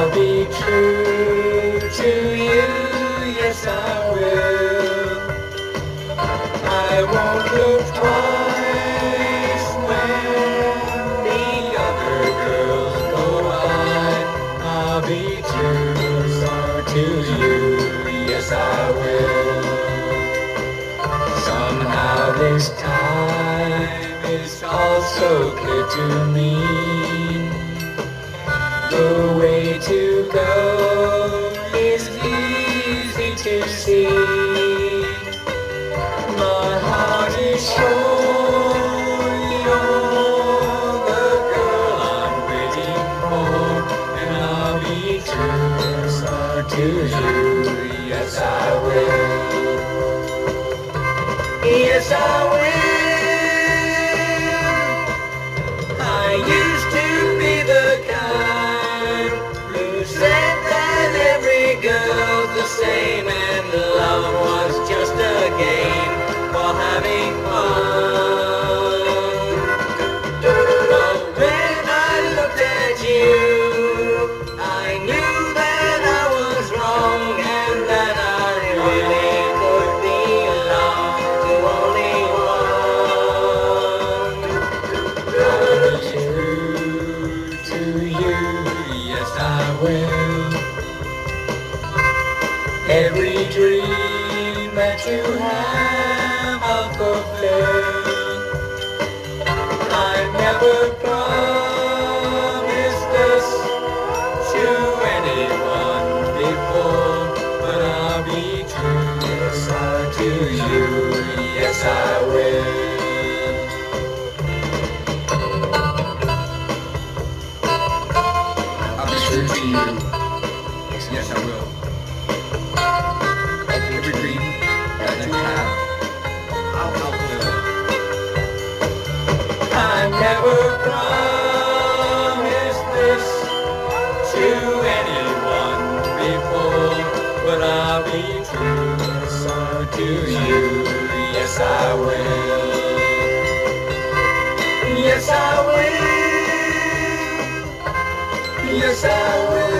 I'll be true to you, yes I will. I won't look twice when the other girls go by. I'll be true to you, yes I will. Somehow this time is also clear to me. To see. My heart is sure to you. Yes, I will. Yes, I will. I used will. Every dream that you have, I'll fulfill. I never promised this to anyone before, but I'll be true to you. You. Yes, I will. Every dream that you have, I'll fulfill. I never promised this to anyone before, but I'll be true so to you. Yes, I will. Yes, I will. Yes, I will.